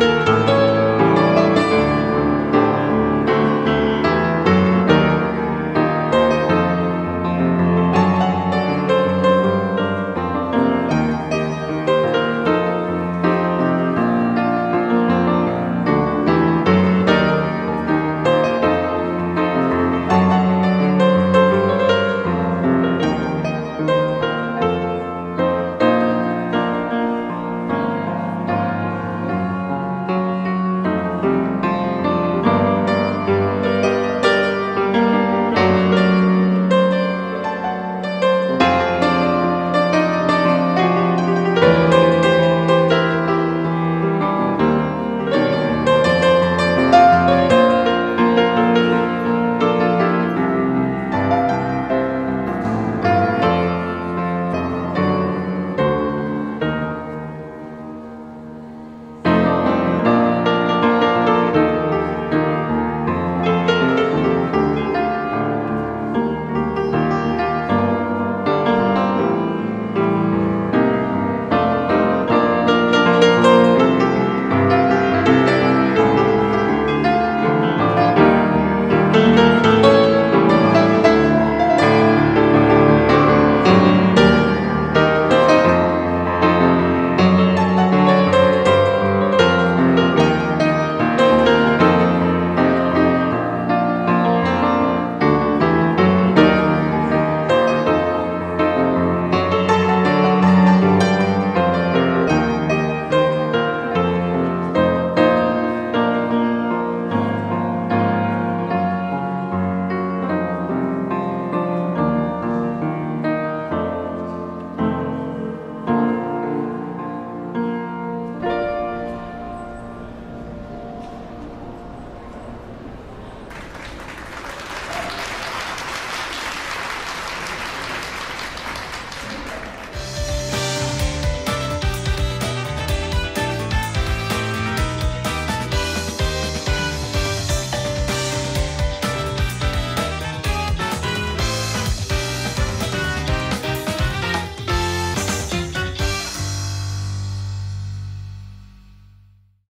Música